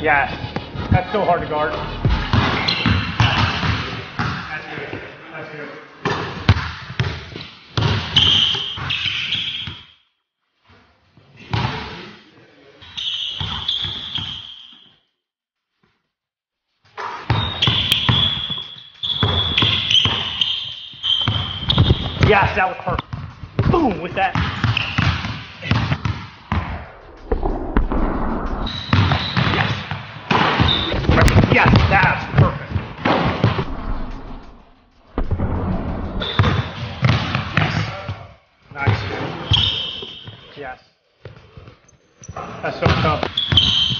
Yes. That's so hard to guard. Yes, that was perfect. Boom, with that Yes, that's perfect. Yes. Nice. Yes. That's so tough.